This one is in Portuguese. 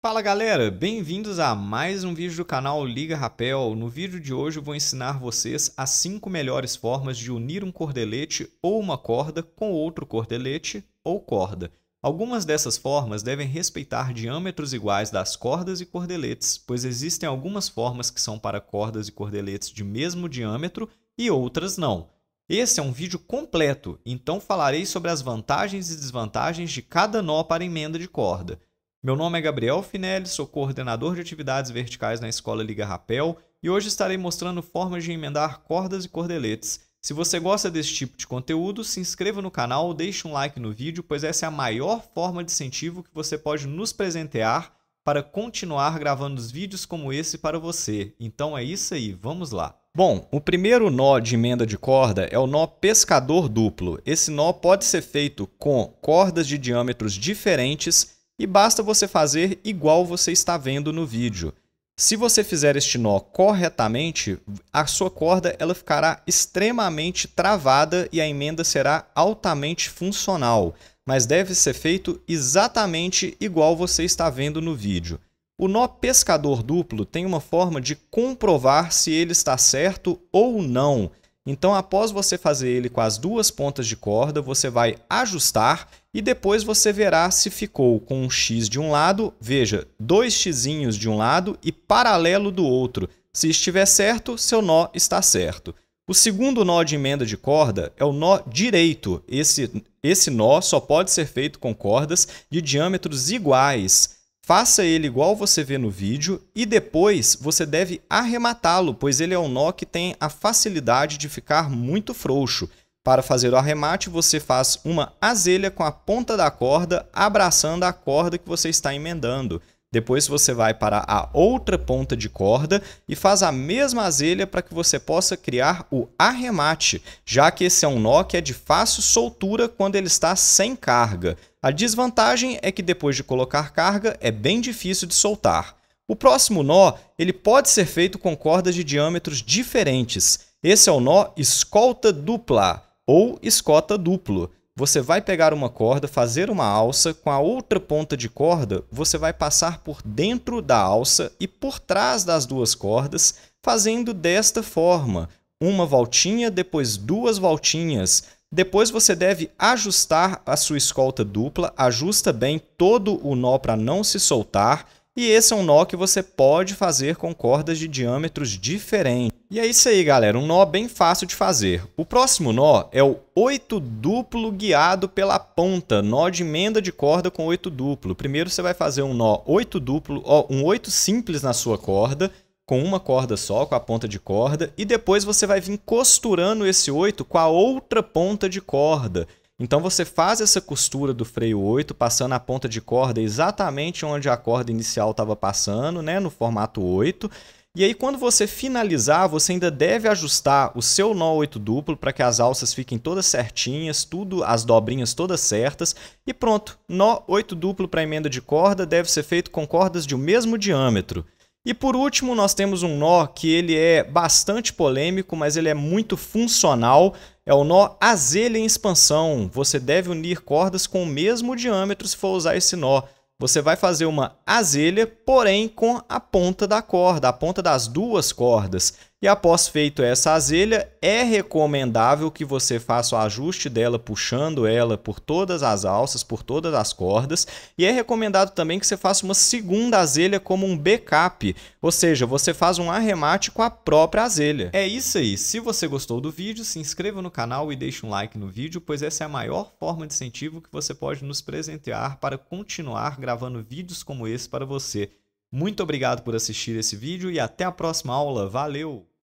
Fala galera, bem-vindos a mais um vídeo do canal Liga Rapel. No vídeo de hoje eu vou ensinar vocês as 5 melhores formas de unir um cordelete ou uma corda com outro cordelete ou corda. Algumas dessas formas devem respeitar diâmetros iguais das cordas e cordeletes, pois existem algumas formas que são para cordas e cordeletes de mesmo diâmetro e outras não. Esse é um vídeo completo, então falarei sobre as vantagens e desvantagens de cada nó para emenda de corda. Meu nome é Gabriel Finelli, sou coordenador de atividades verticais na Escola Liga Rapel e hoje estarei mostrando formas de emendar cordas e cordeletes. Se você gosta desse tipo de conteúdo, se inscreva no canal, deixe um like no vídeo, pois essa é a maior forma de incentivo que você pode nos presentear para continuar gravando vídeos como esse para você. Então é isso aí, vamos lá! Bom, o primeiro nó de emenda de corda é o nó pescador duplo. Esse nó pode ser feito com cordas de diâmetros diferentes e basta você fazer igual você está vendo no vídeo. Se você fizer este nó corretamente, a sua corda ela ficará extremamente travada e a emenda será altamente funcional, mas deve ser feito exatamente igual você está vendo no vídeo. O nó pescador duplo tem uma forma de comprovar se ele está certo ou não. Então, após você fazer ele com as duas pontas de corda, você vai ajustar e depois você verá se ficou com um X de um lado, veja, dois xizinhos de um lado e paralelo do outro. Se estiver certo, seu nó está certo. O segundo nó de emenda de corda é o nó direito. Esse, esse nó só pode ser feito com cordas de diâmetros iguais. Faça ele igual você vê no vídeo e depois você deve arrematá-lo, pois ele é um nó que tem a facilidade de ficar muito frouxo. Para fazer o arremate, você faz uma azelha com a ponta da corda abraçando a corda que você está emendando. Depois você vai para a outra ponta de corda e faz a mesma azelha para que você possa criar o arremate, já que esse é um nó que é de fácil soltura quando ele está sem carga. A desvantagem é que depois de colocar carga é bem difícil de soltar. O próximo nó ele pode ser feito com cordas de diâmetros diferentes. Esse é o nó escolta dupla ou escota duplo. Você vai pegar uma corda, fazer uma alça, com a outra ponta de corda você vai passar por dentro da alça e por trás das duas cordas, fazendo desta forma, uma voltinha, depois duas voltinhas, depois você deve ajustar a sua escolta dupla, ajusta bem todo o nó para não se soltar. E esse é um nó que você pode fazer com cordas de diâmetros diferentes. E é isso aí, galera, um nó bem fácil de fazer. O próximo nó é o 8 duplo guiado pela ponta, nó de emenda de corda com 8 duplo. Primeiro você vai fazer um nó 8 duplo, ó, um 8 simples na sua corda, com uma corda só, com a ponta de corda, e depois você vai vir costurando esse 8 com a outra ponta de corda. Então você faz essa costura do freio 8, passando a ponta de corda exatamente onde a corda inicial estava passando, né, no formato 8. E aí quando você finalizar, você ainda deve ajustar o seu nó 8 duplo para que as alças fiquem todas certinhas, tudo as dobrinhas todas certas. E pronto, nó 8 duplo para emenda de corda deve ser feito com cordas de o mesmo diâmetro. E por último, nós temos um nó que ele é bastante polêmico, mas ele é muito funcional. É o nó azelha em expansão. Você deve unir cordas com o mesmo diâmetro se for usar esse nó. Você vai fazer uma azelha, porém com a ponta da corda, a ponta das duas cordas. E após feito essa azelha, é recomendável que você faça o ajuste dela puxando ela por todas as alças, por todas as cordas, e é recomendado também que você faça uma segunda azelha como um backup, ou seja, você faz um arremate com a própria azelha. É isso aí, se você gostou do vídeo, se inscreva no canal e deixe um like no vídeo, pois essa é a maior forma de incentivo que você pode nos presentear para continuar gravando vídeos como esse para você. Muito obrigado por assistir esse vídeo e até a próxima aula. Valeu!